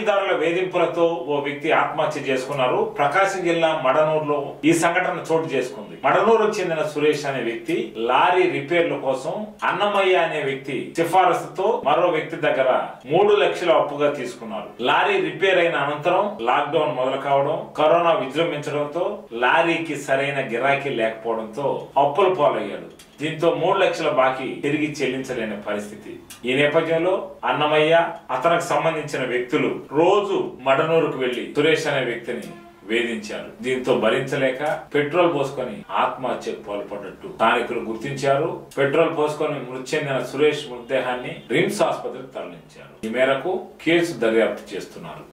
దారుల వేధింపులతో ఓ వ్యక్తి ఆత్మహత్య చేసుకున్నారు. ప్రకాశం జిల్లా మడనూరులో ఈ సంఘటన చోటు చేసుకుంది. మడనూరుకు చెందిన సురేష్ అనే వ్యక్తి లారీ రిపేర్ల కోసం అన్నమయ్య అనే వ్యక్తి సిఫారసుతో మరో వ్యక్తి దగ్గర మూడు లక్షల అప్పుగా తీసుకున్నారు. లారీ రిపేర్ అయిన అనంతరం లాక్ డౌన్ మొదలు కావడం కరోనా విజృంభించడంతో లారీకి సరైన గిరాకీ లేకపోవడంతో అప్పుల పాలయ్యాడు. దీంతో మూడు లక్షల బాకీ తిరిగి చెల్లించలేని పరిస్థితి. ఈ నేపథ్యంలో అన్నమయ్య అతనికి సంబంధించిన వ్యక్తులు రోజు మడనూరుకు వెళ్ళి సురేష్ అనే వ్యక్తిని వేధించారు. దీంతో భరించలేక పెట్రోల్ పోసుకొని ఆత్మహత్యకు పాల్పడ్డట్టు స్థానికులు గుర్తించారు. పెట్రోల్ పోసుకొని మృతి చెందిన సురేష్ మృతదేహాన్ని రిమ్స్ ఆసుపత్రికి తరలించారు. ఈ మేరకు కేసు దర్యాప్తు చేస్తున్నారు.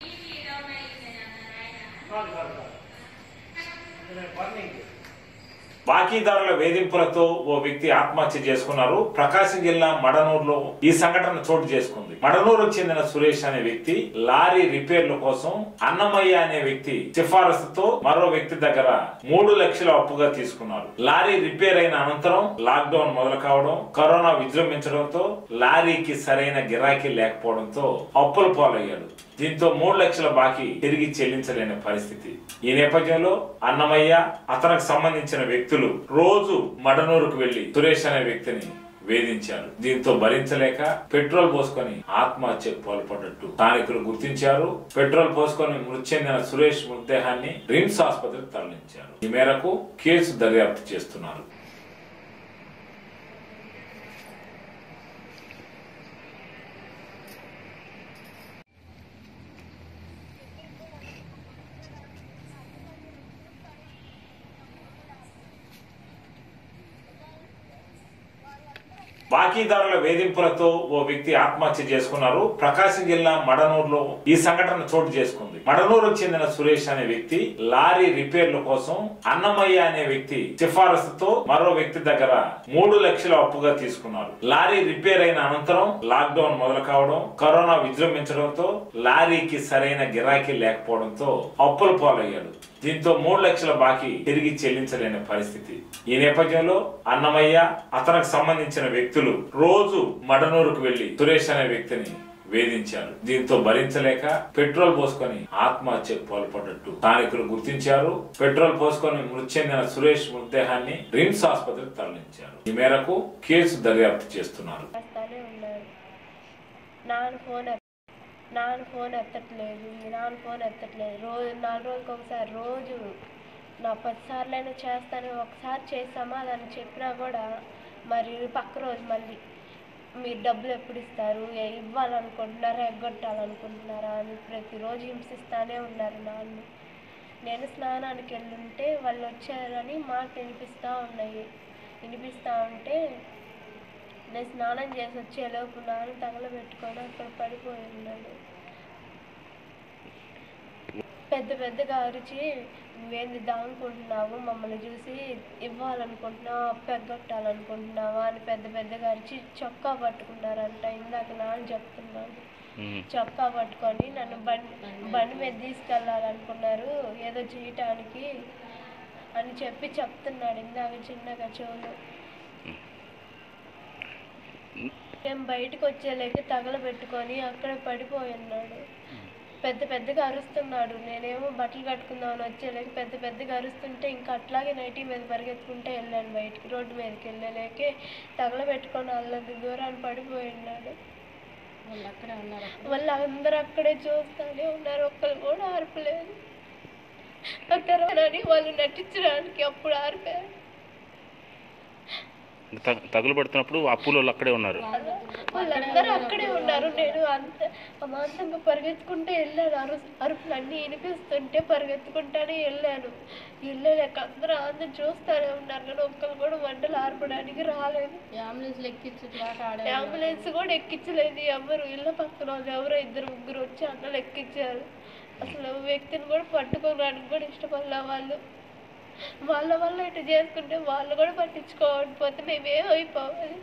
బాకీదారుల వేధింపులతో ఓ వ్యక్తి ఆత్మహత్య చేసుకున్నారు. ప్రకాశం జిల్లా మడనూరులో ఈ సంఘటన చోటు చేసుకుంది. మడనూరుకు చెందిన సురేష్ అనే వ్యక్తి లారీ రిపేర్ల కోసం అన్నమయ్య అనే వ్యక్తి సిఫారసుతో మరో వ్యక్తి దగ్గర మూడు లక్షల అప్పుగా తీసుకున్నారు. లారీ రిపేర్ అయిన అనంతరం లాక్ డౌన్ మొదలు కావడం కరోనా విజృంభించడంతో లారీకి సరైన గిరాకీ లేకపోవడంతో అప్పుల పాలయ్యాడు. దీంతో మూడు లక్షల బాకీ తిరిగి చెల్లించలేని పరిస్థితి. ఈ నేపథ్యంలో అన్నమయ్య అతనికి సంబంధించిన వ్యక్తులు రోజు మడనూరుకు వెళ్ళి సురేష్ అనే వ్యక్తిని వేధించారు. దీంతో భరించలేక పెట్రోల్ పోసుకొని ఆత్మహత్యకు పాల్పడ్డట్టు స్థానికులు గుర్తించారు. పెట్రోల్ పోసుకొని మృతి చెందిన సురేష్ మృతదేహాన్ని రిమ్స్ ఆసుపత్రికి తరలించారు. ఈ మేరకు కేసు దర్యాప్తు చేస్తున్నారు. బాకీదారుల వేధింపులతో ఓ వ్యక్తి ఆత్మహత్య చేసుకున్నారు. ప్రకాశం జిల్లా మడనూరులో ఈ సంఘటన చోటు చేసుకుంది. మడనూరుకు చెందిన సురేష్ అనే వ్యక్తి లారీ రిపేర్ల కోసం అన్నమయ్య అనే వ్యక్తి సిఫారసుతో మరో వ్యక్తి దగ్గర మూడు లక్షల అప్పుగా తీసుకున్నారు. లారీ రిపేర్ అయిన అనంతరం లాక్ డౌన్ మొదలు కావడం కరోనా విజృంభించడంతో లారీకి సరైన గిరాకీ లేకపోవడంతో అప్పుల పాలయ్యాడు. దీంతో మూడు లక్షల బాకీ తిరిగి చెల్లించలేని పరిస్థితి. ఈ నేపథ్యంలో అన్నమయ్య అతనికి సంబంధించిన వ్యక్తులు రోజు మడనూరుకు వెళ్ళి సురేష్ అనే వ్యక్తిని వేధించారు. దీంతో భరించలేక పెట్రోల్ పోసుకొని ఆత్మహత్యకు పాల్పడ్డట్టు స్థానికులు గుర్తించారు. పెట్రోల్ పోసుకొని మృతి చెందిన సురేష్ మృతదేహాన్ని రిమ్స్ ఆసుపత్రికి తరలించారు. ఈ మేరకు కేసు దర్యాప్తు చేస్తున్నారు. నాన్న ఫోన్ ఎత్తట్లేదు. ఈ నాన్న ఫోన్ ఎత్తట్లేదు. రోజు నాలుగు రోజులకు ఒకసారి రోజు నా పది సార్లైనా చేస్తాను. ఒకసారి చేసి సమాధానం చెప్పినా కూడా మరి పక్క రోజు మళ్ళీ మీరు డబ్బులు ఎప్పుడు ఇస్తారు? ఇవ్వాలనుకుంటున్నారా? ఎగ్గొట్టాలనుకుంటున్నారా? అని ప్రతిరోజు హింసిస్తానే ఉన్నారు నాన్న. నేను స్నానానికి వెళ్ళుంటే వాళ్ళు వచ్చారని మాట వినిపిస్తూ ఉన్నాయి. వినిపిస్తూ ఉంటే నేను స్నానం చేసి వచ్చేలోపు నాన్న తగలబెట్టుకొని అక్కడ పడిపోయి ఉన్నాడు పెద్ద పెద్దగా అరిచి నువ్వేంది దానుకుంటున్నావు మమ్మల్ని చూసి ఇవ్వాలనుకుంటున్నావా? పెగ్గొట్టాలనుకుంటున్నావా అని పెద్ద పెద్దగా అరిచి చొక్కా పట్టుకున్నారంట ఇందాక నాన్న చెప్తున్నాడు. చొక్కా పట్టుకొని నన్ను బండి బండి మీద తీసుకెళ్ళాలనుకున్నారు ఏదో చేయటానికి అని చెప్పి చెప్తున్నాడు ఇందాక చిన్నగా చెవులు. నేను బయటకు వచ్చేలేక తగలబెట్టుకొని అక్కడ పడిపోయి ఉన్నాడు. పెద్ద పెద్దగా అరుస్తున్నాడు. నేనేమో బట్టలు కట్టుకుందామని వచ్చేలేక పెద్ద పెద్దగా అరుస్తుంటే ఇంకా అట్లాగే నైటీ మీద పరిగెత్తుకుంటే వెళ్ళాను బయటికి. రోడ్డు మీదకి వెళ్ళలేకే తగలబెట్టుకొని వాళ్ళంత దూరాన్ని పడిపోయి ఉన్నాడు వాళ్ళు అందరూ అక్కడే. చూస్తూనే ఉన్నారు. ఒక్కరు కూడా ఆర్పలేదు. ఆ తర్వాత వాళ్ళు నటించడానికి అప్పుడు ఆర్పారు. తగులు పడుతున్నప్పుడు అప్పులు వాళ్ళు అక్కడే ఉన్నారు. వాళ్ళందరూ అక్కడే ఉన్నారు. నేను అంత అమాంతంగా పరిగెత్తుకుంటే వెళ్ళాను. అరు అరుపులు అన్నీ వినిపిస్తుంటే పరిగెత్తుకుంటానే వెళ్ళాను. వెళ్ళలేక అందరూ అందరూ చూస్తూనే ఉన్నారు కానీ ఒక్కరు కూడా వంటలు ఆర్పడానికి రాలేదు. అంబులెన్స్ ఎక్కించుదాకా ఆడే అంబులెన్స్ కూడా ఎక్కించలేదు. ఎవరు ఇళ్ళ పక్కన వాళ్ళు ఎవరో ఇద్దరు ముగ్గురు వచ్చి అన్నలు ఎక్కించారు. అసలు వ్యక్తిని కూడా పట్టుకోవడానికి కూడా ఇష్టపడలే వాళ్ళు. వాళ్ళ వల్ల ఇటు చేసుకుంటే వాళ్ళు కూడా పట్టించుకోకపోతే మేమేమైపోవాలి